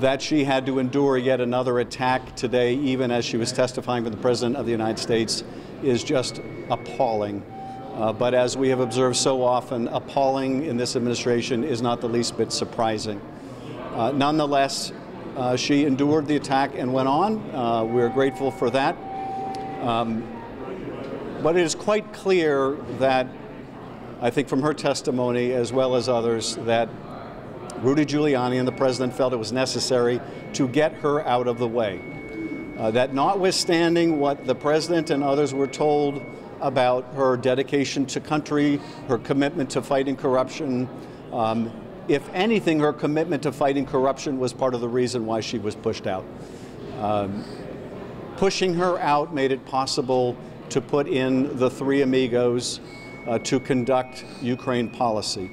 that she had to endure yet another attack today, even as she was testifying for the President of the United States, is just appalling. Uh, but as we have observed so often, appalling in this administration is not the least bit surprising. Uh, nonetheless, uh, she endured the attack and went on. Uh, we're grateful for that. Um, but it is quite clear that, I think from her testimony as well as others, that Rudy Giuliani and the president felt it was necessary to get her out of the way. Uh, that notwithstanding what the president and others were told about her dedication to country, her commitment to fighting corruption, um, if anything, her commitment to fighting corruption was part of the reason why she was pushed out. Um, pushing her out made it possible to put in the three amigos uh, to conduct Ukraine policy.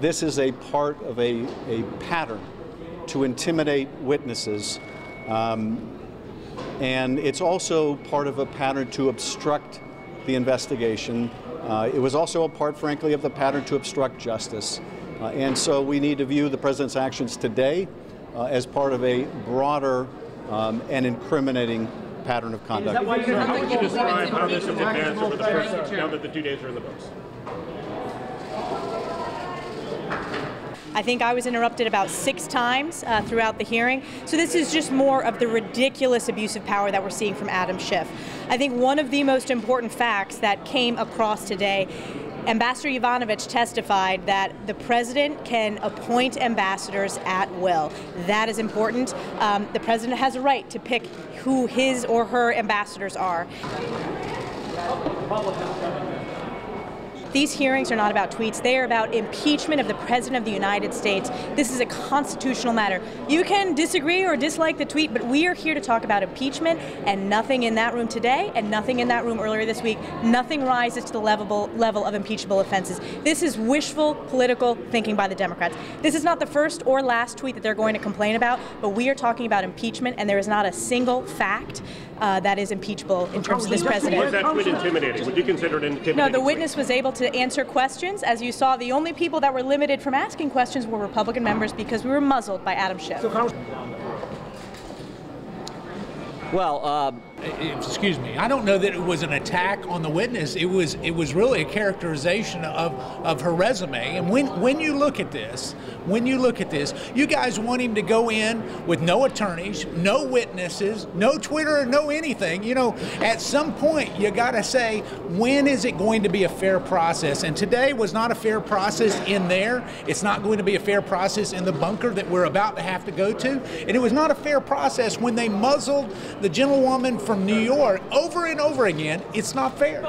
This is a part of a, a pattern to intimidate witnesses. Um, and it's also part of a pattern to obstruct the investigation. Uh, it was also a part, frankly, of the pattern to obstruct justice. Uh, and so we need to view the president's actions today uh, as part of a broader um, and incriminating pattern of conduct. How would you describe how this has advanced over the first, now that the two days are in the books? I think I was interrupted about six times uh, throughout the hearing. So this is just more of the ridiculous abuse of power that we're seeing from Adam Schiff. I think one of the most important facts that came across today Ambassador Yovanovitch testified that the president can appoint ambassadors at will. That is important. Um, the president has a right to pick who his or her ambassadors are. These hearings are not about tweets. They are about impeachment of the President of the United States. This is a constitutional matter. You can disagree or dislike the tweet, but we are here to talk about impeachment, and nothing in that room today and nothing in that room earlier this week, nothing rises to the level, level of impeachable offenses. This is wishful political thinking by the Democrats. This is not the first or last tweet that they're going to complain about, but we are talking about impeachment, and there is not a single fact uh, that is impeachable in terms of this president. Was that tweet intimidating? Would you consider it intimidating? No, the witness was able to answer questions. As you saw, the only people that were limited from asking questions were Republican members because we were muzzled by Adam Schiff. Well, uh, excuse me. I don't know that it was an attack on the witness. It was it was really a characterization of, of her resume. And when when you look at this, when you look at this, you guys want him to go in with no attorneys, no witnesses, no Twitter, no anything. You know, at some point you got to say when is it going to be a fair process? And today was not a fair process in there. It's not going to be a fair process in the bunker that we're about to have to go to. And it was not a fair process when they muzzled the gentlewoman from New York over and over again. It's not fair.